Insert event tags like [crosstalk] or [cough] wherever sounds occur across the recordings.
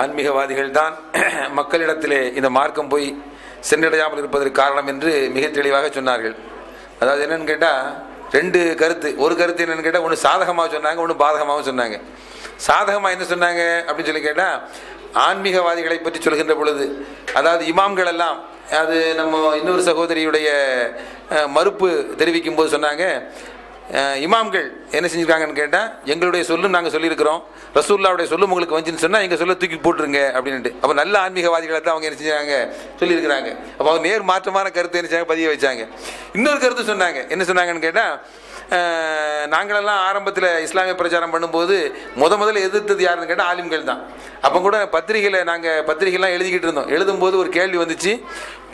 ஆன்மீகவாதிகள் தான் [clears throat] மக்களிடத்திலே இந்த மார்க்கம் போய் சென்றடையாமல் இருப்பதற்கு காரணம் என்று மிக தெளிவாக சொன்னார்கள். அதாவது என்னன்னு கேட்டால் ரெண்டு கருத்து. ஒரு கருத்து என்னென்னு கேட்டால் ஒன்று சாதகமாக சொன்னாங்க ஒன்று பாதகமாகவும் சொன்னாங்க. சாதகமாக என்ன சொன்னாங்க அப்படின்னு சொல்லி கேட்டால் ஆன்மீகவாதிகளை பற்றி சொல்கின்ற பொழுது அதாவது இமாம்கள் எல்லாம் அது நம்ம இன்னொரு சகோதரியுடைய மறுப்பு தெரிவிக்கும் போது சொன்னாங்க இமாம்கள் என்ன செஞ்சுருக்காங்கன்னு கேட்டால் எங்களுடைய சொல்லும் நாங்கள் சொல்லியிருக்கிறோம். ரசூல்லாவுடைய சொல்லும் உங்களுக்கு வந்துன்னு சொன்னால் எங்கள் சொல்ல தூக்கி போட்டுருங்க அப்படின்ட்டு அப்போ நல்ல ஆன்மீகவாதிகளை தான் அவங்க என்ன செஞ்சாங்க? சொல்லியிருக்கிறாங்க. அப்போ அவங்க நேர் மாற்றமான கருத்து என்ன செய்ய பதிய வச்சாங்க. இன்னொரு கருத்து சொன்னாங்க. என்ன சொன்னாங்கன்னு கேட்டால் நாங்களெல்லாம் ஆரம்பத்தில் இஸ்லாமிய பிரச்சாரம் பண்ணும்போது முத முதல்ல எதிர்த்தது யாருன்னு கேட்டால் ஆலிம்கள் தான். அப்போ கூட பத்திரிகையில் நாங்கள் பத்திரிகைலாம் எழுதிக்கிட்டு இருந்தோம். எழுதும்போது ஒரு கேள்வி வந்துச்சு.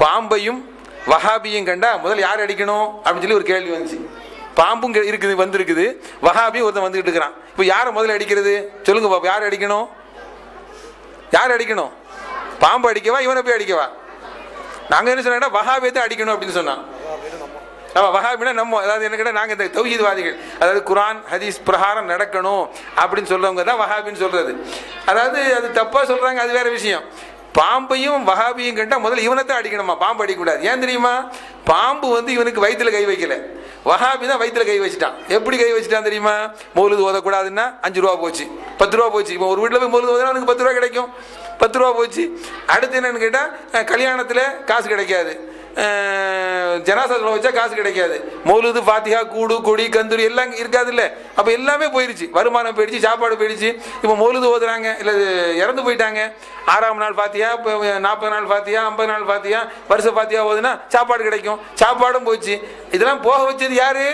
பாம்பையும் வஹாபியும் கண்டா முதல்ல யார் அடிக்கணும்? அப்படின்னு சொல்லி ஒரு கேள்வி வந்துச்சு. பாம்பும் இருக்குது வந்திருக்குது. வஹாபி ஒருத்தன் வந்துகிட்டு இருக்கிறான். இப்போ யாரை முதல்ல அடிக்கிறது? சொல்லுங்க பாப்பா யார் அடிக்கணும்? யார் அடிக்கணும்? பாம்பு அடிக்கவா இவனை போய் அடிக்கவா? நாங்கள் என்ன சொன்னா வஹாபியத்தை அடிக்கணும் அப்படின்னு சொன்னான். ஆமா வஹாபினா நம்ம அதாவது என்ன கேட்டால் நாங்கள் இந்த தௌஹீத்வாதிகள். அதாவது குரான் ஹதீஸ் பிரகாரம் நடக்கணும் அப்படின்னு சொல்றவங்க தான் வஹாபின்னு சொல்றது. அதாவது அது தப்பாக சொல்றாங்க அது வேற விஷயம். பாம்பையும் வஹாபியும் கண்டா முதல்ல இவனை தான் அடிக்கணுமா? பாம்பு அடிக்கக்கூடாது. ஏன் தெரியுமா? பாம்பு வந்து இவனுக்கு வயித்துல கை வைக்கல. வஹாபி தான் வயிற்றுல கை வச்சுட்டான். எப்படி கை வச்சுட்டான் தெரியுமா? மௌலுது ஓதக்கூடாதுன்னா அஞ்சு ரூபா போச்சு. பத்து ரூபா போச்சு. இப்போ ஒரு வீட்டில் போய் மௌலுது ஓதுனா அவனுக்கு பத்து ரூபா கிடைக்கும். பத்து ரூபா போச்சு. அடுத்து என்னன்னு கேட்டால் கல்யாணத்தில் காசு கிடைக்காது. ஜனாசா சொல்ல வச்சா காசு கிடைக்காது. மௌலுது ஃபாத்திகா கூடு கொடி கந்தூரி எல்லாம் இருக்காது இல்லை அப்போ எல்லாமே போயிடுச்சு வருமானம் போயிடுச்சு சாப்பாடு போயிடுச்சு இப்போ மௌலுது ஓதுறாங்க. இல்லை இறந்து போயிட்டாங்க. ஆறாம் நாள் ஃபாத்தியா இப்போ நாற்பது நாள் ஃபாத்தியா ஐம்பது நாள் ஃபாத்தியா வருஷ ஃபாத்தியா ஓதுனா சாப்பாடு கிடைக்கும். சாப்பாடும் போச்சு. இதெல்லாம் போக வச்சது யாரு?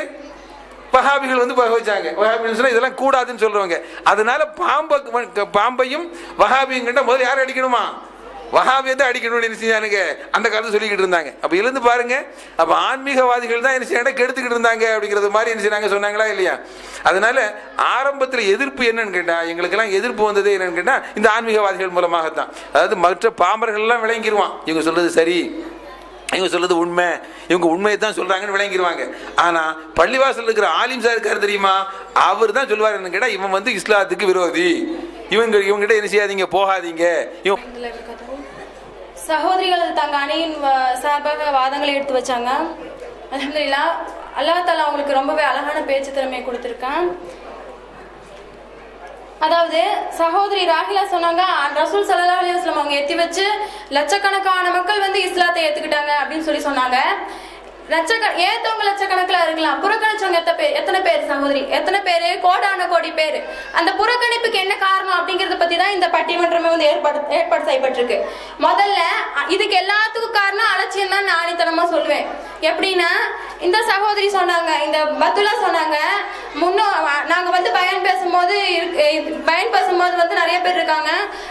வஹாபிகள் வந்து போக வச்சாங்க. வஹாபிகள் சொன்னால் இதெல்லாம் கூடாதுன்னு சொல்றவங்க. அதனால பாம்பை பாம்பையும் வஹாபியும் கிட்ட முதல்ல யார் அடிக்கணுமா? வஹாபியை தான் அடிக்கணும்னு என்ன செஞ்சானுங்க? அந்த காலத்தில் சொல்லிக்கிட்டு இருந்தாங்க. அப்போ இருந்து பாருங்க அப்போ ஆன்மீகவாதிகள் தான் என்ன செய்ய கெடுத்துக்கிட்டு இருந்தாங்க அப்படிங்கிறது மாதிரி என்ன செய்றாங்க சொன்னாங்களா இல்லையா? அதனால ஆரம்பத்தில் எதிர்ப்பு என்னன்னு கேட்டால் எங்களுக்கெல்லாம் எதிர்ப்பு வந்ததே என்னன்னு கேட்டால் இந்த ஆன்மீகவாதிகள் மூலமாக தான் அதாவது மற்ற பாமர்கள்லாம் விளங்கிடுவான் இவங்க சொல்றது சரி. இவங்க சொல்றது உண்மை. இவங்க உண்மையை தான் சொல்றாங்கன்னு விளங்கிடுவாங்க ஆனா பள்ளிவாசல் இருக்கிற ஆலிம் சார் இருக்காரு தெரியுமா? அவர் தான் சொல்லுவார் என்ன கேட்டால் இவன் வந்து இஸ்லாத்துக்கு விரோதி. இவங்க இவங்ககிட்ட என்ன செய்யாதீங்க போகாதீங்க. இவன் சகோதரிகள் தங்க அணியின் வ- சார்பாக வாதங்களை எடுத்து வச்சாங்க. அலமதுல்லா அல்லா தாலா அவங்களுக்கு ரொம்பவே அழகான பேச்சு திறமையை கொடுத்துருக்கான். அதாவது சகோதரி ராகிலா சொன்னாங்க ரசூல் சல்லா அலிவாஸ்லம் அவங்க எத்தி வச்சு லட்சக்கணக்கான மக்கள் வந்து இஸ்லாத்தை ஏத்துக்கிட்டாங்க அப்படின்னு சொல்லி சொன்னாங்க. லட்சக்க ஏத்தவங்க லட்சக்கணக்கில் இருக்கலாம். புறக்கணிச்சவங்க எத்தனை பேர் எத்தனை பேர் சகோதரி? எத்தனை பேர்? கோடான கோடி பேர். அந்த புறக்கணிப்புக்கு என்ன காரணம் அப்படிங்கறத பத்தி தான் இந்த பட்டிமன்றமே வந்து ஏற்பாடு ஏற்பாடு செய்யப்பட்டிருக்கு. முதல்ல இதுக்கு எல்லாத்துக்கும் காரணம் அலட்சியம் தான் நான் ஆணித்தனமா சொல்லுவேன். எப்படின்னா இந்த சகோதரி சொன்னாங்க இந்த பத்துலா சொன்னாங்க முன்னோ நாங்கள் நாங்க வந்து பயன்பெற போது இருக்கு- இது- பேசும்போது வந்து நிறைய பேர் இருக்காங்க.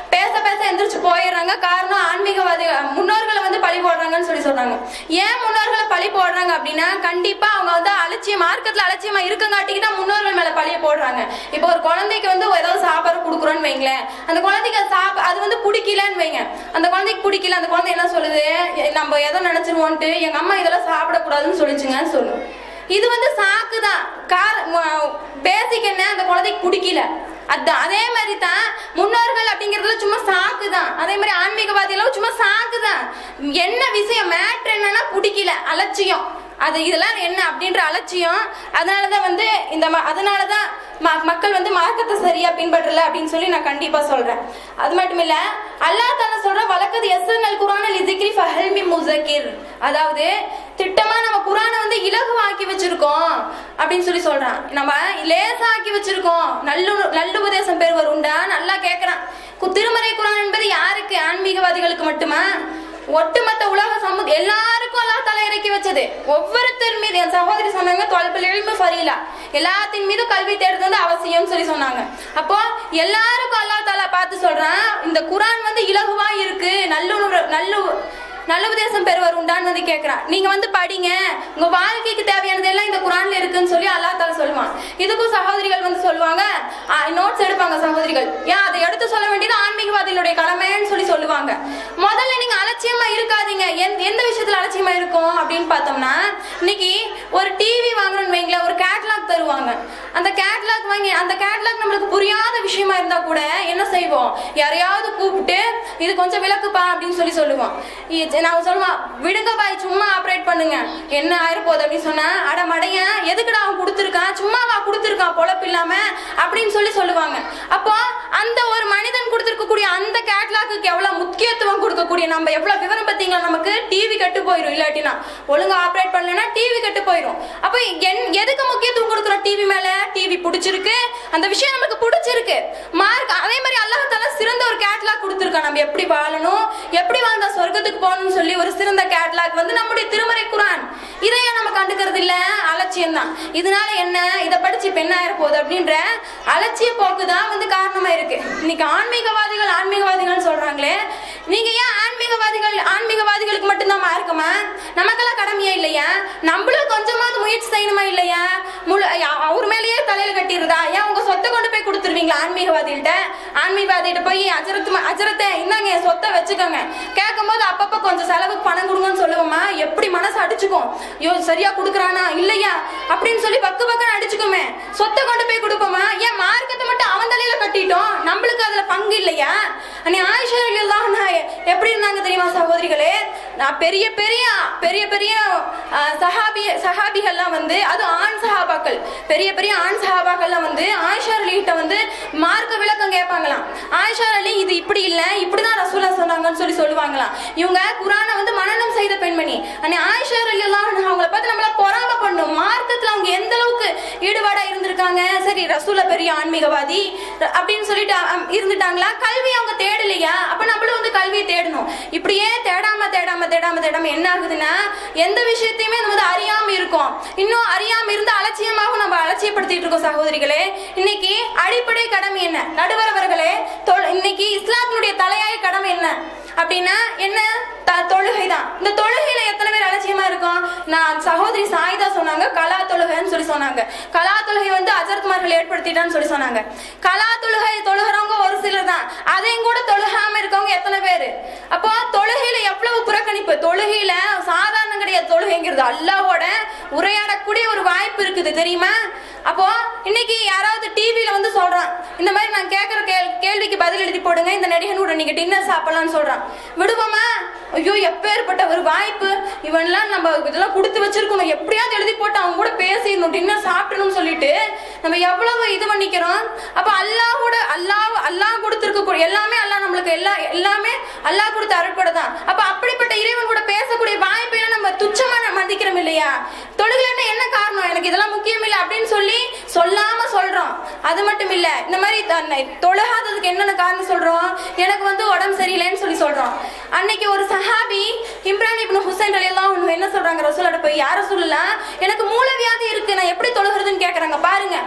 பேச பேச எந்திரிச்சு போயிடுறாங்க. காரணம் ஆன்மீகவாதி முன்னோர்களை வந்து பழி போடுறாங்கன்னு சொல்லி சொல்றாங்க. ஏன் முன்னோர்களை பழி போடுறாங்க அப்படின்னா கண்டிப்பா அவங்க வந்து அலட்சியம் மார்க்கெட்ல அலட்சியமா இருக்கங்காட்டிக்கு தான் முன்னோர்கள் மேல பழிய போடுறாங்க. இப்போ ஒரு குழந்தைக்கு வந்து ஏதாவது சாப்பாடு கொடுக்குறோன்னு வைங்களேன். அந்த குழந்தைக்கு அது சாப்ப அது வந்து பிடிக்கலன்னு வைங்க. அந்த குழந்தைக்கு பிடிக்கல அந்த குழந்தை என்ன சொல்லுது? நம்ம எதோ நினைச்சிருவோன்ட்டு எங்க அம்மா இதெல்லாம் சாப்பிடக்கூடாதுன்னு சொல்லிச்சுங்கன்னு சொல்லுவோம் இது வந்து சாக்கு தான் பேசிக் என்ன அந்த குழந்தைக்கு பிடிக்கல அதான் அதே மாதிரி தான் முன்னோர்கள் அப்படிங்கிறதுல சும்மா சாக்கு தான் அதே மாதிரி ஆன்மீகவாதிகளும் சும்மா சாக்கு தான் என்ன விஷயம் மேட்ரு என்னன்னா பிடிக்கல அலட்சியம். அது இதெல்லாம் என்ன அப்படின்ற அலட்சியம். அதனால தான் வந்து இந்த ம- அதனால தான் மக்கள் வந்து மார்க்கத்தை சரியா பின்பற்றல அப்படின்னு சொல்லி நான் கண்டிப்பா சொல்றேன். அது மட்டும் இல்ல அல்லாஹ் தான சொல்ற வழக்கது எஸ்என்எல் குரான் லிசிக்ரி ஃபஹல்மி முசக்கிர் அதாவது திட்டமா நம்ம குரானை வந்து இலகுவாக்கி வச்சிருக்கோம் அப்படின்னு சொல்லி சொல்றான். நம்ம லேசாக்கி வச்சிருக்கோம். நல்லு நல்லுபதேசம் பெறுவர் உண்டா? நல்லா கேக்குறான். கு- திருமறை குரான் என்பது யாருக்கு? ஆன்மீகவாதிகளுக்கு மட்டுமா? ஒட்டுமொத்த உலக சமூக எல்லாருக்கும் அல்லா தலை இறக்கி வச்சது. ஒவ்வொருத்தர் மீது என் சகோதரி சொன்னாங்க தொலைப்பில் எழுமை ஃபரீலா. எல்லாத்தின் மீதும் கல்வி தேடுறது வந்து அவசியம் சொல்லி சொன்னாங்க. அப்போ எல்லாருக்கும் அல்லா தாலா பார்த்து சொல்றான் இந்த குரான் வந்து இலகுவா இருக்கு. நல்லுணர்வு நல்லு நல்ல உபதேசம் பெறுவர் உண்டான்னு வந்து கேட்கிறான் நீங்க வந்து படிங்க. உங்க வாழ்க்கைக்கு தேவையானது எல்லாம் இந்த குரான்ல இருக்குன்னு சொல்லி அல்லாஹ் தால சொல்லுவான். இதுக்கும் சகோதரிகள் வந்து சொல்லுவாங்க நோட்ஸ் எடுப்பாங்க சகோதரிகள். ஏன் அதை எடுத்து சொல்ல வேண்டியது ஆன்மீகவாதிகளுடைய கடமைன்னு சொல்லி சொல்லுவாங்க. முதல்ல நீங்க அலட்சியம் அலட்சியமா இருக்காதீங்க எந்த எந்த விஷயத்துல அலட்சியமா இருக்கும் அப்படின்னு பார்த்தோம்னா இன்னைக்கு ஒரு டிவி வாங்குறோம்னு வைங்களேன் ஒரு கேட்லாக் தருவாங்க. அந்த கேட்லாக் வாங்கி அந்த கேட்லாக் நம்மளுக்கு புரியாத விஷயமா இருந்தா கூட என்ன செய்வோம்? யாரையாவது கூப்பிட்டு இது கொஞ்சம் விளக்குப்பா அப்படின்னு சொல்லி சொல்லுவோம். நான் சொல்லுவான் விடுங்க பாய் சும்மா ஆப்ரேட் பண்ணுங்க. என்ன ஆயிருப்போது அப்படின்னு சொன்னா அட மடையன் எதுக்குடா அவன் கொடுத்துருக்கான்? சும்மாவா கொடுத்துருக்கான் பொழப்பு இல்லாம அப்படின்னு சொல்லி சொல்லுவாங்க. அப்போ அந்த ஒரு மனிதன் கொடுத்துருக்கக்கூடிய அந்த கேட்லாக்கு எவ்வளவு முக்கியத்துவம் கொடுக்கக்கூடிய நம்ம எவ்வளவு விவரம் பார்த்தீங்களா நம்ம நமக்கு டிவி கட்டு போயிடும் இல்லாட்டினா ஒழுங்கா ஆப்ரேட் பண்ணலன்னா டிவி கட்டு போயிடும் அப்போ என் எதுக்கு முக்கியத்துவம் கொடுக்குறோம் டிவி மேல? டிவி பிடிச்சிருக்கு. அந்த விஷயம் நமக்கு பிடிச்சிருக்கு. மார்க் அதே மாதிரி அல்லாஹால சிறந்த ஒரு கேட்லாக் கொடுத்துருக்கான். நம்ம எப்படி வாழணும்? எப்படி வாழ்ந்தா சொர்க்கத்துக்கு போகணும்னு சொல்லி ஒரு சிறந்த கேட்லாக் வந்து நம்முடைய திருமறை குரான் இதையே நம்ம கண்டுக்கிறது இல்ல அலட்சியம் தான் இதனால என்ன? இதை படிச்சு இப்ப என்ன போகுது? அப்படின்ற அலட்சிய போக்கு தான் வந்து காரணமா இருக்கு. இன்னைக்கு ஆன்மீகவாதிகள் ஆன்மீகவாதிகள் சொல்றாங்களே நீங்க ஏன் ஆன்மீகவாதிகள் ஆன்மீகவாதிகளுக்கு மட்டும்தான் மார்க்கமா நமக்கெல்லாம் கடமையா இல்லையா? நம்மளும் கொஞ்சமாவது முயற்சி செய்யணுமா இல்லையா? முழு அவர் மேலேயே தலையில கட்டிடுறதா? ஏன் உங்க சொத்தை கொண்டு போய் கொடுத்துருவீங்களா ஆன்மீகவாதிகிட்ட ஆன்மீகவாதிகிட்ட போய் அஜரத்து அஜரத்தை இந்தாங்க என் சொத்தை வச்சுக்கோங்க. கேட்கும்போது அப்பப்ப கொஞ்சம் செலவுக்கு பணம் கொடுங்கன்னு சொல்லுவோமா? எப்படி மனசு அடிச்சுக்கும்? ஐயோ சரியா கொடுக்குறானா? இல்லையா? அப்படின்னு சொல்லி பக்கு பக்கம் அடிச்சுக்குமே. சொத்தை கொண்டு போய் கொடுப்போமா ஏன் மார்க்கத்தை மட்டும் அவன் தலையில கட்டிட்டோம்? நம்மளுக்கு அதுல பங்கு இல்லையா? அன்னை ஆயிஷா நான் எப்படி இருந்தாங்க தெரியுமா சகோதரிகளே? நான் பெரிய பெரிய பெரிய பெரிய சஹாபி சஹாபிகள்லாம் வந்து அது சஹாபாக்கள் பெரிய பெரிய ஆண் சஹாபாக்கள்லாம் வந்து ஆயிஷா அலிகிட்ட வந்து மார்க்க விளக்கம் கேட்பாங்களாம். ஆயிஷா அலி இது இப்படி இல்ல இப்படிதான் ரசூலா சொன்னாங்கன்னு சொல்லி சொல்லுவாங்களாம். இவங்க குரானை வந்து மனநம் செய்த பெண்மணி. அன்னை ஆயிஷா அலி எல்லாம் அவங்கள பார்த்து நம்மள பொறாம பண்ணும். மார்க்கத்துல அவங்க எந்த அளவுக்கு ஈடுபாடா இருந்திருக்காங்க? சரி ரசூலா பெரிய ஆன்மீகவாதி அப்படின்னு சொல்லிட்டு இருந்துட்டாங்களா? கல்வி அவங்க தேடலையா? அப்ப நம்மளும் வந்து கல்வியை தேடணும். இப்படியே தேடாம தேடாம தேடாம தேடாம என்ன ஆகுதுன்னா எந்த விஷயத்தையுமே நம்ம வந்து அறியாம இருக்கோம். இன்னும் அறியாம இருந்து அதிகமாக நம்ம அலட்சியப்படுத்திட்டு இருக்கோம் சகோதரிகளே. இன்னைக்கு அடிப்படை கடமை என்ன? நடுவரவர்களே இன்னைக்கு இஸ்லாத்தினுடைய தலையாய கடமை என்ன? அப்படின்னா என்ன? த- தொழுகை தான் இந்த தொழுகையில எத்தனை பேர் அலட்சியமா இருக்கும்? நான் சகோதரி சாயிதா சொன்னாங்க கலா தொழுகைன்னு சொல்லி சொன்னாங்க. கலா தொழுகை வந்து அஜர்குமார்கள் ஏற்படுத்திட்டான்னு சொல்லி சொன்னாங்க. கலா தொழுகை தொழுகிறவங்க ஒரு சிலர் தான் அதையும் கூட தொழுகாம இருக்கவங்க எத்தனை பேரு? அப்போ தொழுகையில எவ்வளவு புறக்கணிப்பு? தொழுகையில சாதாரண கிடையாது தொழுகைங்கிறது. அல்லாவோட உரையாடக்கூடிய ஒரு வாய்ப்பு இருக்குது தெரியுமா? அப்போ இன்னைக்கு யாராவது டிவியில வந்து சொல்றான். இந்த மாதிரி நான் கேட்கிற கேள்விக்கு பதில் எழுதி போடுங்க. இந்த நடிகனோட நீங்க டின்னர் சாப்பிடலாம்னு சொல்றான். விடுவோமா? ஐயோ எப்பேற்பட்ட ஒரு வாய்ப்பு. இவன்லாம் நம்ம இதெல்லாம் கொடுத்து வச்சிருக்கணும். எப்படியாவது எழுதி போட்டு அவங்க கூட பேசிடணும் டின்னர் சாப்பிடணும்னு சொல்லிட்டு நம்ம எவ்வளவு இது பண்ணிக்கிறோம்? அப்ப அல்லாஹோட அல்லாஹ் அல்லாஹ் கொடுத்துருக்க எல்லாமே அல்லாஹ் நம்மளுக்கு எல்லா எல்லாமே அல்லாஹ் கொடுத்த அருட்பட தான். அப்ப அப்படிப்பட்ட இறைவன் கூட பேசக்கூடிய வாய்ப்பை நம்ம துச்சமா மதிக்கிறோம் இல்லையா? தொழுகலைன்னா என்ன காரணம்? எனக்கு இதெல்லாம் முக்கியம் இல்லை அப்படின்னு சொல்லி சொல்லாம சொல்றோம். அது மட்டும் இல்ல இந்த மாதிரி தன்னை தொழுகாததுக்கு என்னென்ன காரணம் சொல்றோம்? எனக்கு வந்து உடம்பு சரியில்லைன்னு சொல்லி சொல்றோம். அன்னைக்கு ஒரு சஹாபி இம்ரான் இப்னு ஹுசைன் எல்லாம் என்ன சொல்றாங்க? ரசூலோட போய் யார சொல்லலாம் எனக்கு மூலவியாதி இருக்கு. நான் எப்படி தொழுகிறதுன்னு கேக்குறாங்க. பாருங்க.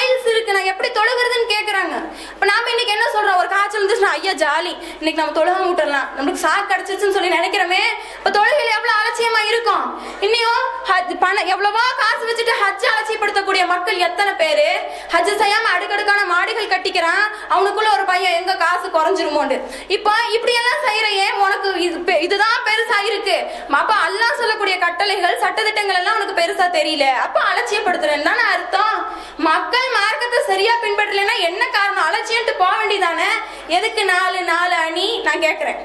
பைல்ஸ் இருக்கு. நான் எப்படி தொழுகிறதுன்னு கேக்குறாங்க. இப்ப நாம இன்னைக்கு என்ன சொல்றோம்? ஒரு காய்ச்சல் இருந்துச்சுன்னா ஐயா ஜாலி. இன்னைக்கு நம்ம தொழுக விட்டுறலாம். நம்மளுக்கு சாக்கு கிடைச்சிச்சுன்னு சொல்லி நினைக்கிறோமே. இப்ப தொழுகையில எவ்வளவு அலட்சியமா இருக்கும்? இன்னையும் ஹஜ் பணம் எவ்வளவோ காசு வச்சுட்டு ஹஜ் அலட்சியப்படுத்தக்கூடிய மக்கள் எத்தனை பேரு? ஹஜ் செய்யாம அடுக்கடுக்கான மாடிகள் கட்டிக்கிறான். அவனுக்குள்ள ஒரு பையன் எங்க காசு குறைஞ்சிருமோண்டு இப்போ இப்படி எல்லாம் செய்யறையே உனக்கு இது பெ- இதுதான் பெருசா இருக்கு. அப்ப அல்லாஹ் சொல்லக்கூடிய கட்டளைகள் சட்டத்திட்டங்கள் எல்லாம் உனக்கு பெருசா தெரியல. அப்ப அலட்சியப்படுத்துறேன்னு தானே அர்த்தம். மக்கள் மார்க்கத்தை சரியா பின்பற்றலைன்னா என்ன காரணம்? அலட்சியம்ட்டு போக வேண்டியதானே? எதுக்கு நாலு நாலு அணி? நான் கேட்குறேன்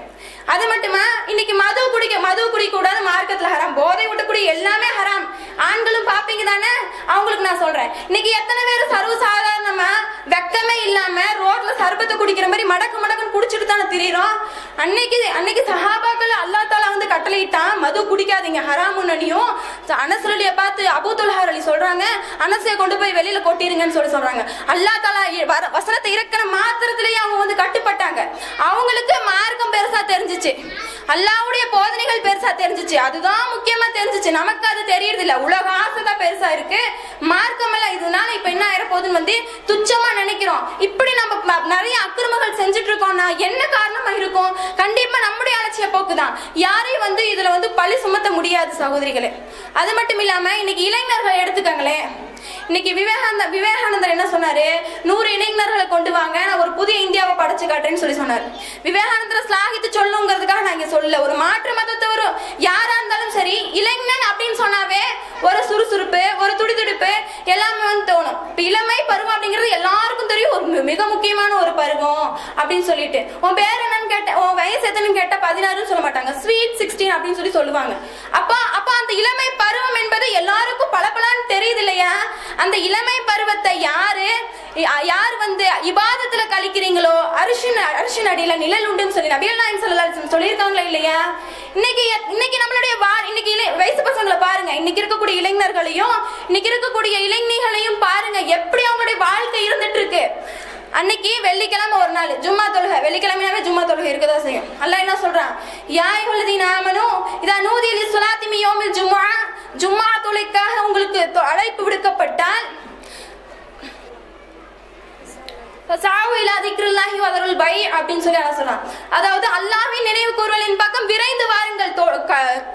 அது மட்டுமா? இன்னைக்கு மது குடிக்க மது குடிக்க கூடாது ஹராம். போதை விட்டக்கூடிய எல்லாமே ஹராம். ஆண்களும் பாப்பீங்க தானே? அவங்களுக்கு நான் சொல்றேன். இன்னைக்கு எத்தனை பேர் சர்வசாதாரணமா வெக்கமே இல்லாம ரோட்ல சர்பத்தை குடிக்கிற மாதிரி மடக்கு மடக்குன்னு குடிச்சிட்டு தானே திரியிறோம்? அன்னைக்கு அன்னைக்கு சஹாபாக்கள் அல்லா தாலா வந்து கட்டளையிட்டான் மது குடிக்காதீங்க ஹராமுன்னியும் அனசுலிய பார்த்து அபுதுல் ஹார் அலி சொல்றாங்க அனசையை கொண்டு போய் வெளியில கொட்டிருங்கன்னு சொல்லி சொல்றாங்க. அல்லா தாலா வர- வசனத்தை இறக்கிற மாத்திரத்திலேயே அவங்க வந்து கட்டுப்பட்டாங்க. அவங்களுக்கு மார்க்கம் பெருசா தெரிஞ்சுச்சு. அல்லாவுடைய போதனைகள் பெருசா தெரிஞ்சுச்சு. அதுதான் முக்கியமா தெரிஞ்சுச்சு. நமக்கு அது தெரியறது இல்ல உலக ஆசை தான் பெருசா இருக்கு. மார்க்கம் எல்லாம் இதனால இப்ப என்ன ஆயிர போகுதுன்னு வந்து துச்சமா நினைக்கிறோம். இப்படி நம்ம நிறைய அக்கிரமங்கள் செஞ்சுட்டு இருக்கோம்னா என்ன காரணமா இருக்கும்? கண்டிப்பா நம்முடைய அலட்சிய போக்கு தான் யாரையும் வந்து இதுல வந்து பழி சுமத்த முடியாது சகோதரிகளே. அது மட்டும் இல்லாம இன்னைக்கு இளைஞர்கள் எடுத்துக்கங்களேன். இன்னைக்கு விவேகானந்த விவேகானந்தர் என்ன சொன்னாரு? நூறு இளைஞர்களை கொண்டு வாங்க நான் ஒரு புதிய இந்தியாவை படைச்சு காட்டுறேன்னு சொல்லி சொன்னார். விவேகானந்தரை ஸ்லாகித்து சொல்லுங்கிறதுக்காக நான் இங்க சொல்லல. ஒரு மாற்று மதத்தவரும் யாரா இருந்தாலும் சரி இளைஞன் அப்படின்னு சொன்னாவே ஒரு சுறுசுறுப்பு ஒரு துடிதுடிப்பு எல்லாமே வந்து தோணும். இப்ப இளமை பருவம் அப்படிங்கிறது எல்லாருக்கும் தெரியும். ஒரு மிக முக்கியமான ஒரு பருவம் அப்படின்னு சொல்லிட்டு. உன் பேர் என்னன்னு கேட்ட உன் வயசு எத்தனைன்னு கேட்ட பதினாறுன்னு சொல்ல மாட்டாங்க. ஸ்வீட் சிக்ஸ்டீன் அப்படின்னு சொல்லி சொல்லுவாங்க. அப்ப அப்ப அந்த இளமை பருவம் என்பது எல்லாருக்கும் பளபளன்னு தெரியுது இல்லையா? அந்த இளமை பருவத்தை யாரு? யார் வந்து இபாதத்துல கழிக்கிறீங்களோ அரிசின் அரிசின் அடியில நிழல் உண்டுன்னு சொல்லி நபியல் நாயம் சொல்லலாம் சொல்லியிருக்காங்களா இல்லையா? இன்னைக்கு இன்னைக்கு நம்மளுடைய வா இன்னைக்கு இளை வயசு பசங்களை பாருங்க. இன்னைக்கு இருக்கக்கூடிய இளைஞர்களையும் இன்னைக்கு இருக்கக்கூடிய இளைஞர்களையும் பாருங்க. எப்படி அவங்களுடைய வாழ்க்கை இருந்துட்டு இருக்கு அன்னைக்கு வெள்ளிக்கிழமை ஒரு நாள் ஜும்மா தொழுகை. வெள்ளிக்கிழமையாவே ஜும்மா தொழுகை இருக்கதா செய்யும். அல்ல என்ன சொல்றான்? யாய் உள்ளதி நாமனும் இதா நூதியில் சுலாத்திமி யோமில் ஜும்மா ஜும்மா தொலைக்காக உங்களுக்கு தொ- அழைப்பு விடுக்கப்பட்டால் சாவு இல்லா திக்ருல்லாஹி வதருல் பை அப்படின்னு சொல்லி அதை சொன்னான். அதாவது அல்லாவின் நினைவு கூறுவலின் பக்கம் விரைந்து வாருங்கள்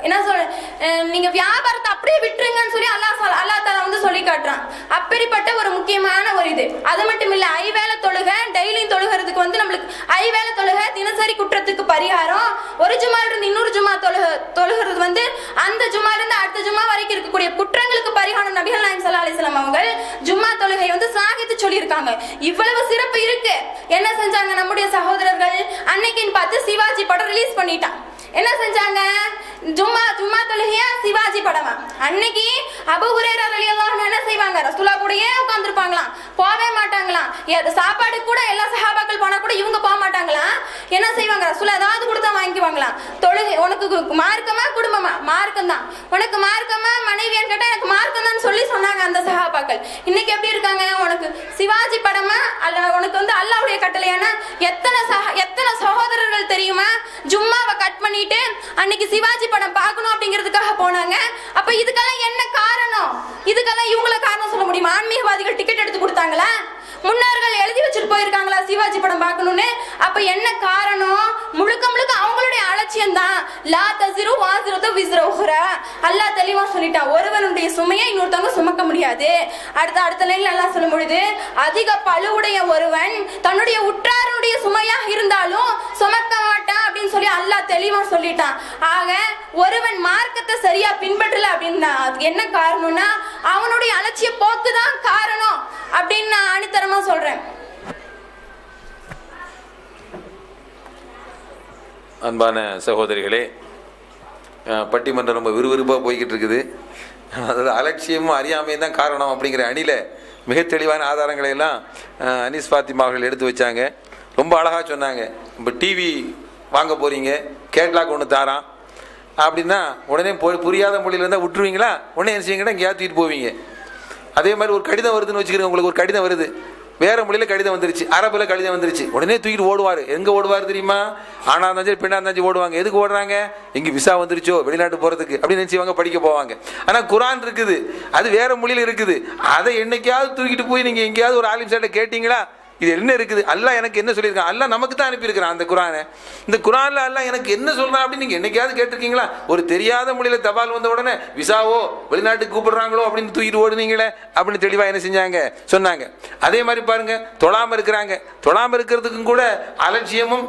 என்ன சொல்ற நீங்க வியாபாரத்தை அப்படியே விட்டுருங்கன்னு சொல்லி அல்லாஹ் அல்லா அல்லாஹ் தாலா வந்து சொல்லி காட்டுறான். அப்படிப்பட்ட ஒரு முக்கியமான ஒரு இது. அது மட்டும் இல்ல ஐவேளை தொழுகை டெய்லியும் தொழுகிறதுக்கு வந்து நம்மளுக்கு ஐவேளை தொழுகை தினசரி குற்றத்துக்கு பரிகாரம் ஒரு ஜும்மா இருந்து இன்னொரு ஜும்மா தொழுக தொழுகிறது வந்து அந்த ஜுமா இருந்து அடுத்த ஜும்மா வரைக்கும் இருக்கக்கூடிய குற்றங்களுக்கு பரிகாரம் நபிகள் நாயம் சல்லா அலிஸ்லாம் அவங்க ஜும்மா தொழுகை வந்து சாகித்து சொல்லியிருக்காங்க. இவ்வளவு சிறப்பு இருக்கு. என்ன செஞ்சாங்க நம்முடைய சகோதரர்கள்? அன்னைக்குன்னு பார்த்து சிவாஜி படம் ரிலீஸ் பண்ணிட்டான். என்ன செஞ்சாங்க? ஜும்மா ஜும்மா தொழுகையா? சிவாஜி படமா? அன்னைக்கு அபு ஹுரேரா ரலியல்லாஹு என்ன செய்வாங்க? ரசூலா கூடயே உட்காந்துருப்பாங்களாம் போவே மாட்டாங்களாம். எது சாப்பாடு கூட எல்லா சஹாபாக்கள் போனா கூட இவங்க போக மாட்டாங்களாம் என்ன செய்வாங்க? ரசூலா ஏதாவது கொடுத்தா வாங்கிக்குவாங்களாம். தொழுகை உனக்கு மார்க்கமா குடும்பமா? மார்க்கம் தான் உனக்கு மார்க்கமா மனைவியான்னு கேட்டா எனக்கு மார்க்கம் தான் சொல்லி சொன்னாங்க அந்த சஹாபாக்கள். இன்னைக்கு எப்படி இருக்காங்க? உனக்கு சிவாஜி படமா? அல்ல உனக்கு வந்து அல்லாவுடைய கட்டளையானா எத்தனை சக எத்தனை சகோதரர்கள் தெரியுமா? ஜும்மாவை கட் பண்ணிட்டு அன்னைக்கு சிவாஜி படம் பார்க்கணும் அப்படிங்கிறதுக்காக போனாங்க. அப்ப இதுக்கெல்லாம் என்ன காரணம்? இதுக்கெல்லாம் இவங்கள காரணம் சொல்ல முடியுமா? ஆன்மீகவாதிகள் டிக்கெட் எடுத்து கொடுத்தாங்களா? முன்னோர்கள் எழுதி வச்சுட்டு போயிருக்காங்களா சிவாஜி படம் பார்க்கணும்னு அப்ப என்ன காரணம் முழுக்க முழுக்க அவங்களுடைய அலட்சியம் தான் லா தசிரு வாசிரத விசிற உஹ்ரா. அல்லாஹ் தெளிவா சொல்லிட்டா ஒருவனுடைய சுமையை இன்னொருத்தவங்க சுமக்க முடியாது. அடுத்த அடுத்த லைன்ல எல்லாம் சொல்லும் பொழுது அதிக பழுவுடைய ஒருவன் தன்னுடைய உற்றாருடைய சுமையாக இருந்தாலும் சுமக்க மாட்டான் அப்படின்னு சொல்லி அல்லாஹ் தெளிவா சொல்லிட்டான் ஆக ஒருவன் மார்க்கத்தை சரியா பின்பற்றல அப்படின்னா அது என்ன காரணம்னா அவனுடைய அலட்சிய போக்கு தான் காரணம் அப்படின்னு நான் ஆணித்தரமா சொல்றேன். அன்பான சகோதரிகளே பட்டிமன்றம் ரொம்ப விறுவிறுப்பாக போய்கிட்டு இருக்குது அதாவது அலட்சியமும் அறியாமையும் தான் காரணம் அப்படிங்கிற அணியில் மிக தெளிவான ஆதாரங்களை எல்லாம் அனிஸ் அனீஸ் ஃபாத்திமா அவர்கள் எடுத்து வச்சாங்க. ரொம்ப அழகாக சொன்னாங்க. இப்போ டிவி வாங்க போகிறீங்க கேட்லாக் ஒன்று தாரான் அப்படின்னா உடனே போய் புரியாத மொழியில் இருந்தால் விட்டுருவீங்களா? உடனே என்ன செய்வீங்கன்னா இங்கே ஏற்றிட்டு போவீங்க. அதே மாதிரி ஒரு கடிதம் வருதுன்னு வச்சுக்கிறேன் உங்களுக்கு ஒரு கடிதம் வருது. வேற மொழியில கடிதம் வந்துருச்சு அரபுல கடிதம் வந்துருச்சு. உடனே தூக்கிட்டு ஓடுவார். எங்க ஓடுவார் தெரியுமா? ஆனா இருந்தாலும் பின்னா பெண்ணா ஓடுவாங்க. எதுக்கு ஓடுறாங்க? இங்க விசா வந்துருச்சோ வெளிநாட்டு போறதுக்கு அப்படின்னு நினைச்சுவாங்க படிக்க போவாங்க. ஆனா குரான் இருக்குது. அது வேற மொழியில இருக்குது. அதை என்னைக்காவது தூக்கிட்டு போய் நீங்க எங்கேயாவது ஒரு ஆலிம் சார்ட்ட கேட்டீங்களா? இது என்ன இருக்குது? அல்லாஹ் எனக்கு என்ன சொல்லியிருக்கான்? அல்லாஹ் நமக்கு தான் அனுப்பியிருக்கிறான் அந்த குரானை. இந்த குரானில் அல்லாஹ் எனக்கு என்ன சொல்கிறான் அப்படின்னு நீங்கள் என்னைக்காவது கேட்டிருக்கீங்களா? ஒரு தெரியாத மொழியில் தபால் வந்த உடனே விசாவோ வெளிநாட்டுக்கு கூப்பிடுறாங்களோ அப்படின்னு தூக்கிட்டு ஓடுனீங்களே அப்படின்னு தெளிவாக என்ன செஞ்சாங்க? சொன்னாங்க. அதே மாதிரி பாருங்க தொழாமல் இருக்கிறாங்க. தொழாமல் இருக்கிறதுக்கும் கூட அலட்சியமும்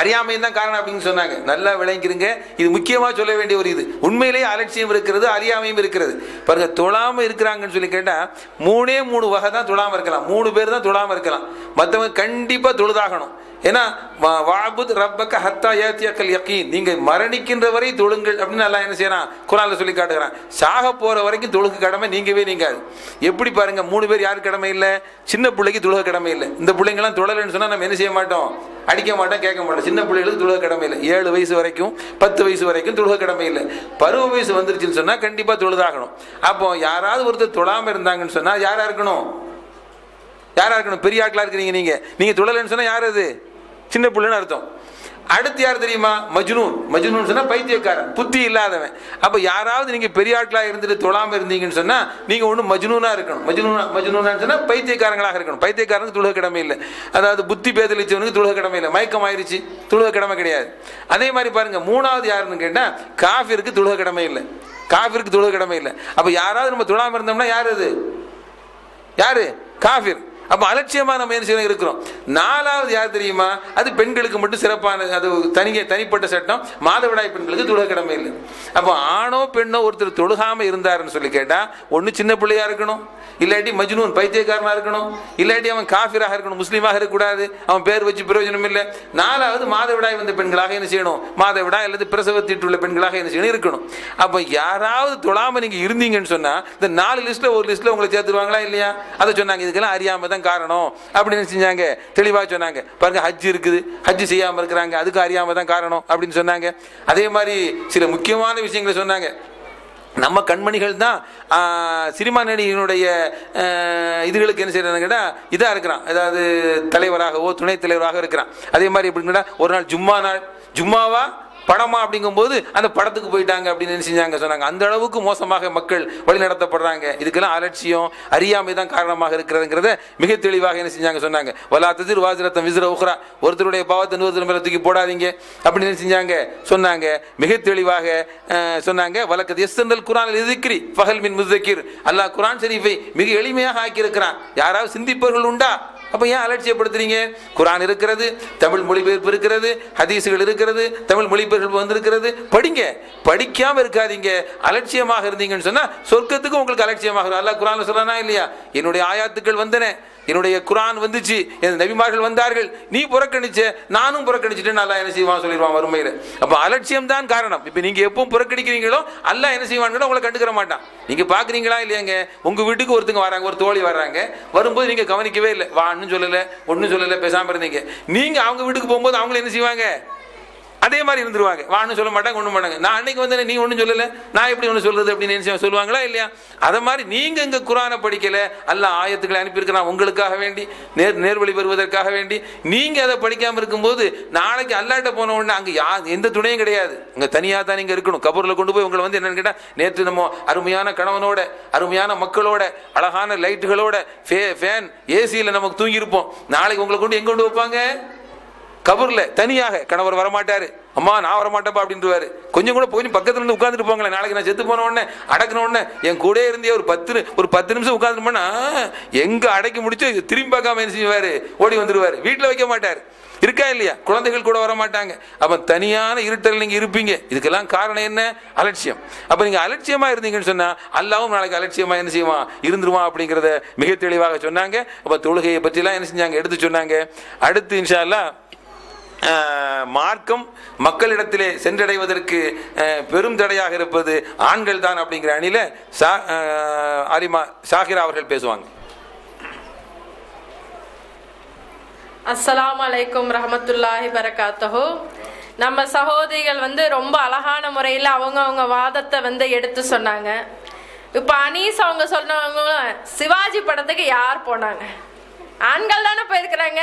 அறியாமையும் தான் காரணம் அப்படின்னு சொன்னாங்க. நல்லா விளங்கிருங்க. இது முக்கியமா சொல்ல வேண்டிய ஒரு இது. உண்மையிலேயே அலட்சியம் இருக்கிறது அறியாமையும் இருக்கிறது. பாருங்க தொழாம இருக்கிறாங்கன்னு சொல்லி கேட்டா மூணே மூணு வகை தான் தொழாம இருக்கலாம். மூணு பேர் தான் தொழாம இருக்கலாம். மற்றவங்க கண்டிப்பா தொழுதாகணும். ஏன்னா வாபுத் ரப்பக்க ஹத்தா ஏத்தியக்கல் யக்கீன் நீங்க மரணிக்கின்ற வரை தொழுங்கள் அப்படின்னு நல்லா என்ன செய்யறான்? குரான்ல சொல்லி காட்டுகிறான். சாக போற வரைக்கும் தொழுகு கடமை நீங்கவே நீங்காது. எப்படி பாருங்க மூணு பேர் யாரு கடமை இல்லை? சின்ன பிள்ளைக்கு தொழுக கடமை இல்லை. இந்த பிள்ளைங்கலாம் தொழலைன்னு சொன்னா நம்ம என்ன செய்ய மாட்டோம்? அடிக்க மாட்டோம் கேட்க மாட்டோம். சின்ன பிள்ளைகளுக்கு துலக கடமை இல்லை. ஏழு வயசு வரைக்கும் பத்து வயசு வரைக்கும் துலக கடமை இல்லை. பருவ வயசு வந்துருச்சுன்னு சொன்னா கண்டிப்பா தொழுதாகணும். அப்போ யாராவது ஒருத்தர் தொழாம இருந்தாங்கன்னு சொன்னா யாரா இருக்கணும்? யாரா இருக்கணும்? பெரிய ஆட்களா இருக்கிறீங்க நீங்க. நீங்க தொழலைன்னு சொன்னா யார் அது? சின்ன பிள்ளைன்னு அர்த்தம். அடுத்து யார் தெரியுமா? மஜ்னூன். மஜ்னூன் சொன்னா பைத்தியக்காரன். புத்தி இல்லாதவன். அப்ப யாராவது நீங்க பெரிய ஆட்களா இருந்துட்டு தொழாம இருந்தீங்கன்னு சொன்னா நீங்க ஒண்ணு மஜ்னூனா இருக்கணும். மஜ்னூனா மஜ்னூனா சொன்னா பைத்தியக்காரங்களாக இருக்கணும். பைத்தியக்காரனுக்கு தொழுக கடமை இல்லை. அதாவது புத்தி பேதலிச்சவனுக்கு துழுக கடமை இல்லை. மயக்கம் ஆயிருச்சு. தொழுக கடமை கிடையாது. அதே மாதிரி பாருங்க மூணாவது யாருன்னு கேட்டா காஃபிருக்கு துழுக கடமை இல்லை. காஃபிற்கு துழுக கடமை இல்லை. அப்ப யாராவது நம்ம தொழாம இருந்தோம்னா யார் அது? யாரு? காஃபிர். அப்போ அலட்சியமா நம்ம என்ன செய்யணும்? இருக்கிறோம். நாலாவது யார் தெரியுமா? அது பெண்களுக்கு மட்டும் சிறப்பான அது தனிய தனிப்பட்ட சட்டம். மாதவிடாய் பெண்களுக்கு தொழுக கடமை இல்லை. அப்போ ஆணோ பெண்ணோ ஒருத்தர் தொழுகாமல் இருந்தாருன்னு சொல்லி கேட்டால் ஒன்று சின்ன பிள்ளையா இருக்கணும். இல்லாட்டி மஜ்னூன் பைத்தியக்காரனாக இருக்கணும். இல்லாட்டி அவன் காஃபிராக இருக்கணும் முஸ்லீமாக இருக்கக்கூடாது. அவன் பேர் வச்சு பிரயோஜனம் இல்லை. நாலாவது மாதவிடாய் வந்த பெண்களாக என்ன செய்யணும்? மாதவிடாய் அல்லது பிரசவத்திட்டுள்ள பெண்களாக என்ன செய்யணும்? இருக்கணும். அப்போ யாராவது தொழாமல் நீங்க இருந்தீங்கன்னு சொன்னால் இந்த நாலு லிஸ்ட்டில் ஒரு லிஸ்ட்டில் உங்களை சேர்த்துருவாங்களா இல்லையா? அதை சொன்னாங்க. இதுக்கெல்லாம் அறியாமல் தான் காரணம் அப்படின்னு செஞ்சாங்க? தெளிவாக சொன்னாங்க. பாருங்க ஹஜ் இருக்குது. ஹஜ் செய்யாமல் இருக்கிறாங்க. அதுக்கு அறியாமல் தான் காரணம் அப்படின்னு சொன்னாங்க. அதே மாதிரி சில முக்கியமான விஷயங்களை சொன்னாங்க. நம்ம கண்மணிகள் தான் சினிமா நடிகனுடைய இதுகளுக்கு என்ன செய்யறதுன்னு இதாக இருக்கிறான். அதாவது தலைவராகவோ துணைத் தலைவராக இருக்கிறான். அதே மாதிரி எப்படின்னா ஒரு நாள் ஜும்மா நாள். ஜும்மாவா? படமா அப்படிங்கும்போது அந்த படத்துக்கு போயிட்டாங்க அப்படின்னு என்ன செஞ்சாங்க? சொன்னாங்க. அந்த அளவுக்கு மோசமாக மக்கள் வழி நடத்தப்படுறாங்க இதுக்கெல்லாம் அலட்சியம் அறியாமை தான் காரணமாக இருக்கிறதுங்கிறத மிக தெளிவாக என்ன செஞ்சாங்க? சொன்னாங்க. வலா ததிர் வாசிரத்தம் விசிற உக்ரா. ஒருத்தருடைய பாவத்தை இன்னொருத்தர் மேல தூக்கி போடாதீங்க அப்படின்னு என்ன செஞ்சாங்க? சொன்னாங்க. மிக தெளிவாக சொன்னாங்க. வழக்கது எஸ்என்எல் குரான் எதிர்க்கிறி ஃபஹல் மின் முஸ்தகிர். அல்லாஹ் குரான் ஷரீஃபை மிக எளிமையாக ஆக்கியிருக்கிறான். யாராவது சிந்திப்பவர்கள் உண்டா? அப்போ ஏன் அலட்சியப்படுத்துறீங்க? குரான் இருக்கிறது தமிழ் மொழிபெயர்ப்பு இருக்கிறது ஹதீஸுகள் இருக்கிறது தமிழ் மொழிபெயர்ப்பு வந்திருக்கிறது. படிங்க. படிக்காம இருக்காதீங்க. அலட்சியமாக இருந்தீங்கன்னு சொன்னா சொர்க்கத்துக்கும் உங்களுக்கு அலட்சியமாக இருக்கும். அல்லாஹ் குரான்ல சொல்றானா இல்லையா? என்னுடைய ஆயாத்துக்கள் வந்தன. என்னுடைய குரான் வந்துச்சு என் நபிமார்கள் வந்தார்கள் நீ புறக்கணிச்ச நானும் புறக்கணிச்சிட்டேன்னு நல்லா என்ன செய்வான் சொல்லிடுவான் வறுமையில. அப்ப அலட்சியம் தான் காரணம். இப்ப நீங்க எப்பவும் புறக்கணிக்கிறீங்களோ அல்ல என்ன செய்வான்னு உங்களை கண்டுக்கிற மாட்டான். நீங்க பாக்குறீங்களா இல்லையாங்க? உங்க வீட்டுக்கு ஒருத்தங்க வராங்க ஒரு தோழி வராங்க வரும்போது நீங்க கவனிக்கவே இல்லை. வான்னு சொல்லல ஒன்னும் சொல்லல பேசாம இருந்தீங்க. நீங்க அவங்க வீட்டுக்கு போகும்போது அவங்கள என்ன செய்வாங்க? அதே மாதிரி இருந்துருவாங்க. வான்னு சொல்ல மாட்டாங்க ஒன்றும் மாட்டாங்க. நான் அன்னைக்கு வந்து நீ ஒன்றும் சொல்லலை. நான் எப்படி ஒன்று சொல்றது அப்படின்னு நினைச்சு சொல்லுவாங்களா இல்லையா? அதை மாதிரி நீங்க இங்க குரானை படிக்கல அல்ல ஆயத்துக்களை அனுப்பியிருக்கிறான் உங்களுக்காக வேண்டி நேர் நேர்வழி பெறுவதற்காக வேண்டி. நீங்க அதை படிக்காம இருக்கும்போது நாளைக்கு அல்லாட்ட போன உடனே அங்கே யா எந்த துணையும் கிடையாது. அங்க தனியாக தான் நீங்க இருக்கணும். கபூரில் கொண்டு போய் உங்களை வந்து என்னன்னு கேட்டால் நேற்று நம்ம அருமையான கணவனோட அருமையான மக்களோட அழகான லைட்டுகளோட ஃபே ஃபேன் ஏசியில் நமக்கு தூங்கியிருப்போம். நாளைக்கு உங்களை கொண்டு எங்க கொண்டு வைப்பாங்க? கபூர்ல தனியாக கணவர் வரமாட்டாரு. அம்மா நான் வரமாட்டேப்பா அப்படின்ட்டுவாரு கொஞ்சம் கூட போய் பக்கத்துல இருந்து உட்காந்துட்டு போங்களேன். நாளைக்கு நான் செத்து போன உடனே அடக்கின உடனே என் கூட இருந்தே ஒரு பத்து ஒரு பத்து நிமிஷம் உட்காந்துட்டு எங்க அடக்கி முடிச்சு திரும்பி பார்க்காம என்ன செய்வாரு? ஓடி வந்துருவாரு. வீட்டுல வைக்க மாட்டாரு. இருக்கா இல்லையா? குழந்தைகள் கூட வர மாட்டாங்க அப்ப தனியான இருட்டல் நீங்க இருப்பீங்க. இதுக்கெல்லாம் காரணம் என்ன? அலட்சியம். அப்ப நீங்க அலட்சியமா இருந்தீங்கன்னு சொன்னா அல்லாவும் நாளைக்கு அலட்சியமா என்ன செய்வான்? இருந்துருவான் அப்படிங்கறத மிக தெளிவாக சொன்னாங்க. அப்ப தொழுகையை பற்றி எல்லாம் என்ன செஞ்சாங்க? எடுத்து சொன்னாங்க. அடுத்து இன்ஷா அல்லா மார்க்கம் மக்களிடத்திலே சென்றடைவதற்கு பெரும் தடையாக இருப்பது ஆண்கள் தான் அப்படிங்கிற அணியில் சா- ஆஹ் ஷாகிரா அவர்கள் பேசுவாங்க. அஸ்லாம் அலைக்கும் ரஹமத்துல்லாஹி பரகாத்தஹு. நம்ம சகோதரிகள் வந்து ரொம்ப அழகான முறையில் அவங்க அவங்க வாதத்தை வந்து எடுத்து சொன்னாங்க. இப்போ அனீஸ் அவங்க சொன்னவங்க சிவாஜி படத்துக்கு யார் போனாங்க? ஆண்கள் தானே போயிருக்கிறாங்க.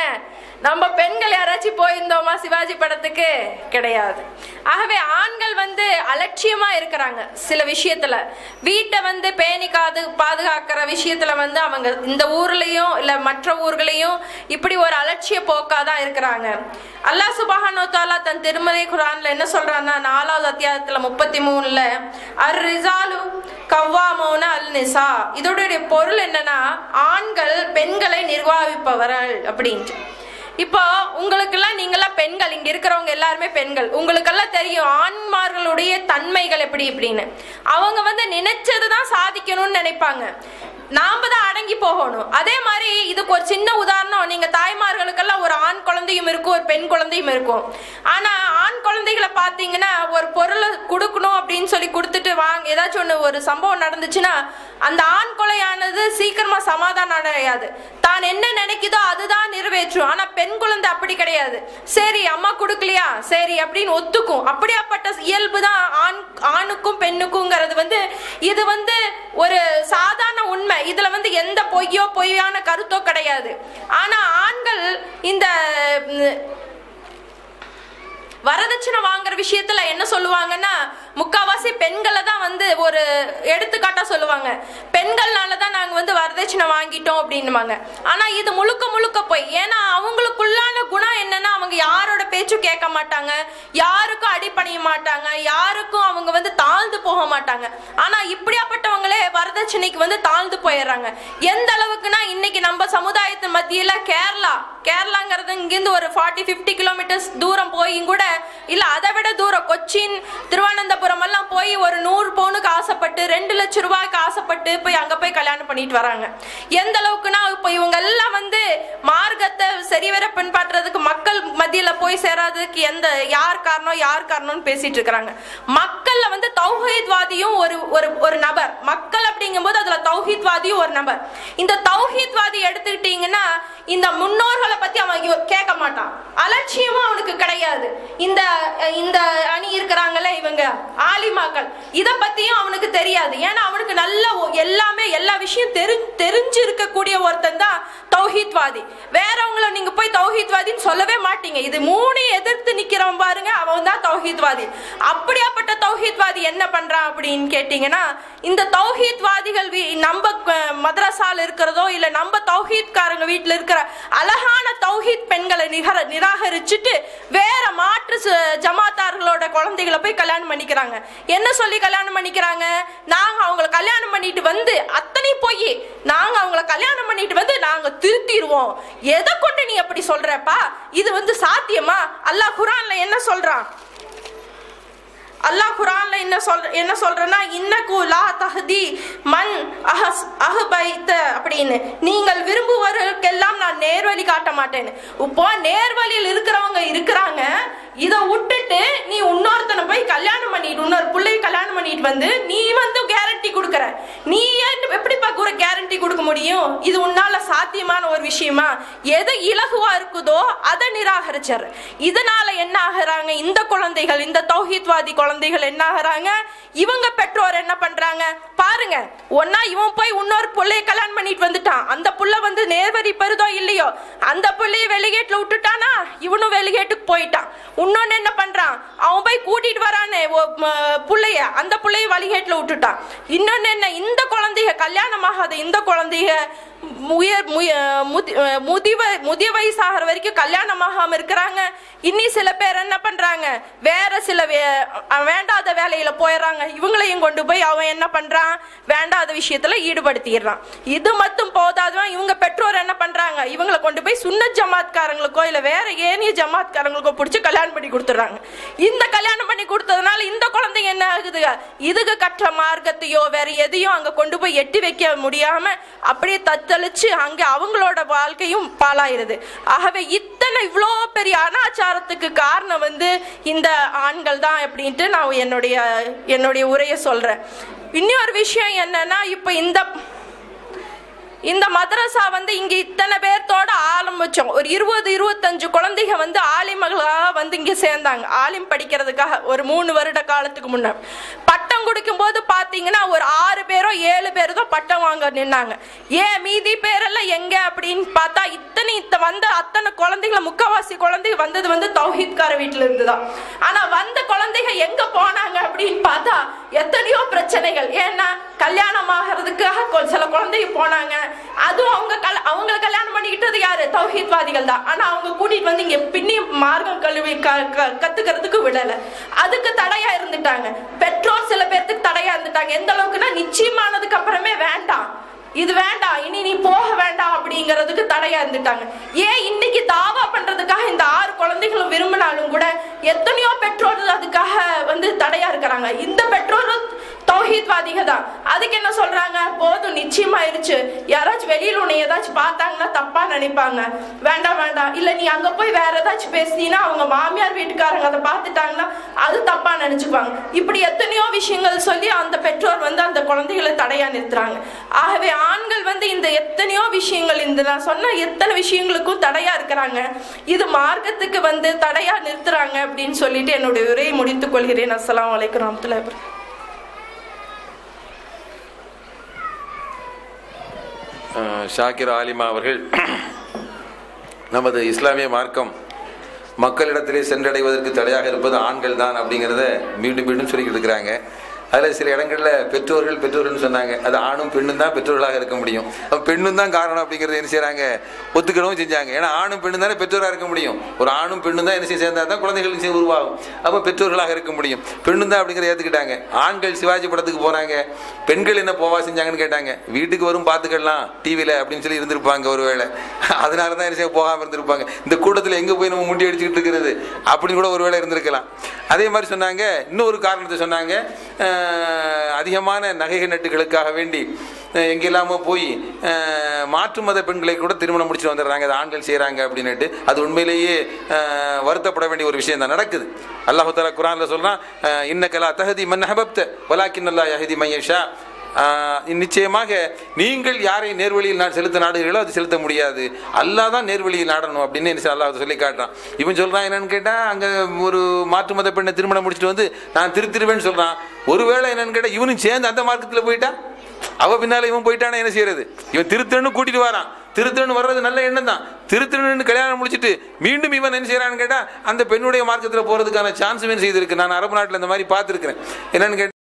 நம்ம பெண்கள் யாராச்சும் போயிருந்தோமா சிவாஜி படத்துக்கு? கிடையாது. ஆகவே ஆண்கள் வந்து அலட்சியமா இருக்கிறாங்க சில விஷயத்துல. வீட்டை வந்து பேணி காது பாதுகாக்கிற விஷயத்துல வந்து அவங்க இந்த ஊர்லயும் இல்ல மற்ற ஊர்களையும் இப்படி ஒரு அலட்சிய போக்காதான் இருக்கிறாங்க. அல்லாஹ் சுபஹானோ தாலா தன் திருமலை குரான்ல என்ன சொல்றான்னா நாலாவது அத்தியாயத்துல முப்பத்தி மூணுல அர் ரிசாலு கவ்வாமோன அல் நிசா இதோடைய பொருள் என்னன்னா ஆண்கள் பெண்களை நிர்வாகிப்பவர்கள் அப்படின்ட்டு. இப்போ உங்களுக்கெல்லாம் நீங்களாம் பெண்கள் இங்க இருக்கிறவங்க எல்லாருமே பெண்கள். உங்களுக்கெல்லாம் தெரியும் ஆண்மார்களுடைய தன்மைகள் எப்படி இப்படின்னு. அவங்க வந்து நினைச்சதுதான் சாதிக்கணும்னு நினைப்பாங்க. நாம தான் அடங்கி போகணும். அதே மாதிரி இதுக்கு ஒரு சின்ன உதாரணம் நீங்க தாய்மார்களுக்கெல்லாம் ஒரு ஆண் குழந்தையும் இருக்கும் ஒரு பெண் குழந்தையும் இருக்கும். ஆனா ஆண் குழந்தைகளை பாத்தீங்கன்னா ஒரு பொருளை கொடுக்கணும் அப்படின்னு சொல்லி கொடுத்துட்டு வாங்க ஏதாச்சும் ஒன்று ஒரு சம்பவம் நடந்துச்சுன்னா அந்த ஆண் கொலையானது சீக்கிரமா சமாதானம் அடையாது. தான் என்ன நினைக்குதோ அதுதான் நிறைவேற்றும். ஆனா பெண் குழந்தை அப்படி கிடையாது. சரி அம்மா கொடுக்கலையா? சரி அப்படின்னு ஒத்துக்கும். அப்படியாப்பட்ட இயல்பு தான் ஆண் ஆணுக்கும் பெண்ணுக்குங்கிறது வந்து இது வந்து ஒரு சாதாரண உண்மை. இதுல வந்து எந்த பொய்யோ பொய்யான கருத்தோ கிடையாது. ஆனா ஆண்கள் இந்த வரதட்சணை வாங்குற விஷயத்துல என்ன சொல்லுவாங்கன்னா முக்காவாசி பெண்களை தான் வந்து ஒரு எடுத்துக்காட்டா சொல்லுவாங்க. பெண்கள்னால தான் நாங்க வந்து வரதட்சணை வாங்கிட்டோம் அப்படின்னுவாங்க. ஆனா இது முழுக்க முழுக்க போய் ஏன்னா அவங்களுக்குள்ளான குணம் என்னன்னா அவங்க யாரோட பேச்சும் கேட்க மாட்டாங்க. யாருக்கும் அடிப்பணிய மாட்டாங்க. யாருக்கும் அவங்க வந்து தாழ்ந்து போக மாட்டாங்க. ஆனா இப்படியாப்பட்டவங்களே வரதட்சணைக்கு வந்து தாழ்ந்து போயிடுறாங்க. எந்த அளவுக்குன்னா இன்னைக்கு நம்ம சமுதாயத்து மத்தியில கேரளா கேரளாங்கிறது இங்கிருந்து ஒரு ஃபார்ட்டி ஃபிஃப்டி கிலோமீட்டர்ஸ் தூரம் போய் கூட இல்ல அதை விட தூரம் கொச்சின் திருவனந்தபுரம் எல்லாம் போய் ஒரு நூறு பவுனுக்கு ஆசைப்பட்டு ரெண்டு லட்சம் ரூபாய்க்கு ஆசைப்பட்டு போய் அங்க போய் கல்யாணம் பண்ணிட்டு வராங்க. எந்த அளவுக்குன்னா இப்போ இவங்க எல்லாம் வந்து மார்க்கத்தை சரிவர பின்பற்றுறதுக்கு மக்கள் மத்தியில போய் சேராததுக்கு எந்த யார் காரணம் யார் காரணம்னு பேசிட்டு இருக்கிறாங்க. மக்கள்ல வந்து தௌஹீத்வாதியும் ஒரு ஒரு ஒரு நபர். மக்கள் அப்படிங்கும்போது அதுல தௌஹீத்வாதியும் ஒரு நபர். இந்த தௌஹீத்வாதி எடுத்துக்கிட்டீங்கன்னா இந்த முன்னோர்களை பத்தி அவன் கேட்க மாட்டான். அலட்சியமும் அவனுக்கு கிடையாது. இந்த இந்த அணி இருக்கிறாங்கல்ல இவங்க ஆலிமாக்கள் இத பத்தியும் அவனுக்கு தெரியாது. ஏன்னா அவனுக்கு நல்ல எல்லாமே எல்லா விஷயம் தெரி தெரிஞ்சு இருக்கக்கூடிய ஒருத்தன் தான் தௌஹீத்வாதி. வேறவங்கள நீங்க போய் தௌஹீத்வாதின்னு சொல்லவே மாட்டீங்க. இது மூணு எதிர்த்து நிக்கிறவன் பாருங்க அவன் தான் தௌஹீத்வாதி. அப்படியாப்பட்ட தௌஹீத்வாதி என்ன பண்றான் அப்படின்னு கேட்டீங்கன்னா இந்த தௌஹீத்வாதிகள் வீ- நம்ம மதரசால இருக்கிறதோ இல்ல நம்ம தௌஹீத்காரங்க வீட்டுல இருக்கிற அழகான தௌஹீத் பெண்களை நிகர நிராகரிச்சுட்டு வேற மாற்று ச- ஜமாத்தார்களோட குழந்தைகளை போய் கல்யாணம் பண்ணிக்கிறாங்க. என்ன சொல்லி கல்யாணம் பண்ணிக்கிறாங்க? நாங்க அவங்கள கல்யாணம் பண்ணிட்டு வந்து அத்தனை போய் நாங்க அவங்கள கல்யாணம் பண்ணிட்டு வந்து நாங்க திருத்திடுவோம் எதை கொண்டு நீ அப்படி சொல்றப்பா? இது வந்து சாத்தியமா? அல்லாஹ் குரான்ல என்ன சொல்றான்? அல்லாஹ் குரான்ல என்ன சொல் என்ன சொல்றேன்னா இன்னகு லா தஹதி மன் அஹஸ் அஹபைத்த அப்படின்னு. நீங்கள் விரும்புவர்களுக்கெல்லாம் நான் நேர்வழி காட்ட மாட்டேன்னு இப்போ நேர்வழியில் இருக்கிறவங்க இருக்கிறாங்க இதை விட்டுட்டு நீ இன்னொருத்தனை போய் கல்யாணம் பண்ணிட்டு இன்னொரு பிள்ளைய கல்யாணம் பண்ணிட்டு வந்து நீ வந்து கேரண்டி கொடுக்குற. நீ ஏன் எப்படிப்பா கூட கேரண்டி கொடுக்க முடியும்? இது உன்னால சாத்தியமான ஒரு விஷயமா? எது இலகுவா இருக்குதோ அதை நிராகரிச்சர். இதனால என்ன ஆகுறாங்க? இந்த குழந்தைகள் இந்த தௌஹித்வாதி குழந்தைகள் என்ன ஆகுறாங்க? இவங்க பெற்றோர் என்ன பண்றாங்க? பாருங்க ஒன்னா இவன் போய் இன்னொரு பிள்ளைய கல்யாணம் பண்ணிட்டு வந்துட்டான். அந்த புள்ள வந்து நேர்வரி பெறுதோ இல்லையோ? அந்த பிள்ளைய வெளிகேட்டுல விட்டுட்டானா? இவனும் வெளிகேட்டுக்கு போயிட்டான். இன்னொன்னு என்ன பண்றான்? அவன் போய் கூட்டிட்டு வரானே பிள்ளைய அந்த பிள்ளைய வழிகேட்டுல விட்டுட்டான். இன்னொன்னு என்ன? இந்த குழந்தைய கல்யாணமாகாத இந்த குழந்தைக உயர் முய- முதிவ முதிய வயசாகிற வரைக்கும் கல்யாணமாகாம இருக்கிறாங்க. இன்னி சில பேர் என்ன பண்றாங்க? வேற சில வேண்டாத வேலையில போயிடுறாங்க இவங்களையும் கொண்டு போய் அவன் என்ன பண்றான்? வேண்டாத விஷயத்துல ஈடுபடுத்திடுறான். இது மட்டும் போதாதான் இவங்க பெற்றோர் என்ன பண்றாங்க? இவங்களை கொண்டு போய் சுன்ன ஜமாத்காரங்களுக்கோ இல்ல வேற ஏனைய ஜமாத்காரங்களுக்கோ பிடிச்சி கல்யாணம் பண்ணி கொடுத்துறாங்க இந்த கல்யாணம் பண்ணி கொடுத்ததுனால இந்த குழந்தைங்க என்ன ஆகுது இதுக்கு கற்ற மார்க்கத்தையோ வேற எதையும் அங்க கொண்டு போய் எட்டி வைக்க முடியாம அப்படியே தத்தளிச்சு அங்க அவங்களோட வாழ்க்கையும் பாலாயிருது ஆகவே இத்தனை இவ்வளோ பெரிய அனாச்சாரத்துக்கு காரணம் வந்து இந்த ஆண்கள் தான் அப்படின்ட்டு நான் என்னுடைய என்னுடைய உரையை சொல்றேன். இன்னொரு விஷயம் என்னன்னா இப்ப இந்த இந்த மதரசா வந்து இங்க இத்தனை பேர்த்தோட ஆரம்பிச்சோம் ஒரு இருபது இருபத்தஞ்சு குழந்தைங்க வந்து ஆலிமகளாக வந்து இங்க சேர்ந்தாங்க. ஆலிம் படிக்கிறதுக்காக ஒரு மூணு வருட காலத்துக்கு முன்ன பட்டம் கொடுக்கும் போது பாத்தீங்கன்னா ஒரு ஆறு பேரோ ஏழு பேர் தான் பட்டம் வாங்க நின்னாங்க. ஏன் மீதி பேரெல்லாம் எங்க அப்படின்னு பார்த்தா இத்தனை இத்த வந்த அத்தனை குழந்தைகளை முக்கவாசி குழந்தைங்க வந்தது வந்து தௌஹீத்கார வீட்டுல இருந்துதான். ஆனா வந்த குழந்தைங்க எங்க போனாங்க அப்படின்னு பார்த்தா எத்தனையோ பிரச்சனைகள். ஏன்னா கல்யாணம் ஆகிறதுக்காக கொ- சில குழந்தைங்க போனாங்க. அதுவும் அவங்க கல் அவங்கள கல்யாணம் பண்ணிக்கிட்டது யாரு? தௌஹீத்வாதிகள் தான் ஆனா அவங்க கூட்டிட்டு வந்து இங்க பின்னி மார்க்கம் கல்வி க- க- கத்துக்கிறதுக்கு விடல. அதுக்கு தடையா இருந்துட்டாங்க. பெற்றோர் சில பேர்த்துக்கு தடையா இருந்துட்டாங்க. எந்த அளவுக்குன்னா நிச்சயமானதுக்கு அப்புறமே வேண்டாம். இது வேண்டாம் இனி நீ போக வேண்டாம் அப்படிங்கிறதுக்கு தடையா இருந்துட்டாங்க. ஏன் இன்னைக்கு தாவா பண்றதுக்காக இந்த ஆறு குழந்தைகளும் விரும்பினாலும் கூட எத்தனையோ பெற்றோர்கள் அதுக்காக வந்து தடையா இருக்கிறாங்க. இந்த பெற்றோரும் தௌஹீத்வாதிக தான் அதுக்கு என்ன சொல்றாங்க? போதும் நிச்சயமாயிருச்சு. யாராச்சும் வெளியில உன்னை ஏதாச்சும் பார்த்தாங்கன்னா தப்பா நினைப்பாங்க. வேண்டாம் வேண்டாம். இல்ல நீ அங்க போய் வேற ஏதாச்சும் பேசினா அவங்க மாமியார் வீட்டுக்காரங்க அதை பார்த்துட்டாங்கன்னா அது தப்பா நினைச்சுக்குவாங்க. இப்படி எத்தனையோ விஷயங்கள் சொல்லி அந்த பெற்றோர் வந்து அந்த குழந்தைகளை தடையா நிறுத்துறாங்க. ஆகவே ஆண்கள் வந்து இந்த எத்தனையோ விஷயங்கள் இந்த நான் சொன்ன எத்தனை விஷயங்களுக்கும் தடையா இருக்கிறாங்க. இது மார்க்கத்துக்கு வந்து தடையா நிறுத்துறாங்க அப்படின்னு சொல்லிட்டு என்னுடைய உரையை முடித்துக் கொள்கிறேன். அஸ்லாம் அலைக்கும் வரமத்துல்லாஹி ஷாக்கிர் ஆலிமா அவர்கள் [clears throat] நமது இஸ்லாமிய மார்க்கம் மக்களிடத்திலே சென்றடைவதற்கு தடையாக இருப்பது ஆண்கள் தான் அப்படிங்கிறத மீண்டும் மீண்டும் சொல்லிக்கிட்டு இருக்கிறாங்க அதில் சில இடங்களில் பெற்றோர்கள் பெற்றோர்கள்னு சொன்னாங்க. அது ஆணும் பெண்ணும் தான் பெற்றோர்களாக இருக்க முடியும். அப்போ பெண்ணும் தான் காரணம் அப்படிங்கிறத என்ன செய்கிறாங்க ஒத்துக்கணும் செஞ்சாங்க. ஏன்னா ஆணும் பெண்ணும் தானே பெற்றோராக இருக்க முடியும். ஒரு ஆணும் பெண்ணும் தான் என்ன செய்ய சேர்ந்தா தான் குழந்தைகளுக்கு செய்ய உருவாகும். அப்போ பெற்றோர்களாக இருக்க முடியும். பெண்ணும் தான் அப்படிங்கிறத ஏற்றுக்கிட்டாங்க ஆண்கள் சிவாஜி படத்துக்கு போகிறாங்க பெண்கள் என்ன போவா செஞ்சாங்கன்னு கேட்டாங்க. வீட்டுக்கு வரும் பார்த்துக்கலாம் டிவியில் அப்படின்னு சொல்லி இருந்திருப்பாங்க ஒருவேளை. அதனால தான் என்ன செய்ய போகாமல் இருந்திருப்பாங்க. இந்த கூட்டத்தில் எங்கே போய் நம்ம முண்டி அடிச்சுக்கிட்டு இருக்கிறது? அப்படின்னு கூட ஒருவேளை இருந்திருக்கலாம். அதே மாதிரி சொன்னாங்க இன்னொரு காரணத்தை சொன்னாங்க அதிகமான நகைகள் நட்டுகளுக்காக வேண்டி எங்கெல்லாமோ போய் மாற்று மத பெண்களை கூட திருமணம் முடிச்சுட்டு வந்துடுறாங்க அது ஆண்கள் செய்கிறாங்க அப்படின்னுட்டு அது உண்மையிலேயே வருத்தப்பட வேண்டிய ஒரு விஷயம் தான் நடக்குது. அல்லாஹு தாலா குரானில் சொல்கிறான் இன்ன இன்னக்கலா தஹதி மன் ஹபப்த வலாக்கின் அல்லா யஹதி மையஷா நிச்சயமாக நீங்கள் யாரை நேர்வழியில் நான் செலுத்த நாடுகிறீர்களோ அது செலுத்த முடியாது. அல்லாதான் நேர்வழியில் நாடணும் அப்படின்னு அல்லாஹ் சொல்லி காட்டுறான். இவன் சொல்கிறான் என்னன்னு கேட்டால் அங்கே ஒரு மாற்று மத பெண்ணை திருமணம் முடிச்சுட்டு வந்து நான் திருத்திருவேன்னு சொல்கிறான் ஒருவேளை என்னன்னு கேட்டால் இவனும் சேர்ந்து அந்த மார்க்கத்தில் போயிட்டா? அவ பின்னால இவன் போயிட்டானா? என்ன செய்யறது? இவன் திருத்தன்னு கூட்டிட்டு வரான். திருத்தன்னு வர்றது நல்ல எண்ணம் தான். திருத்தன்னு கல்யாணம் முடிச்சிட்டு மீண்டும் இவன் என்ன செய்யறான்னு கேட்டா அந்த பெண்ணுடைய மார்க்கத்தில் போறதுக்கான சான்ஸ் வேணும் செய்திருக்கு. நான் அரபு நாட்டில் இந்த மாதிரி பார்த்துருக்கிறேன். என்னன்னு கேட்டா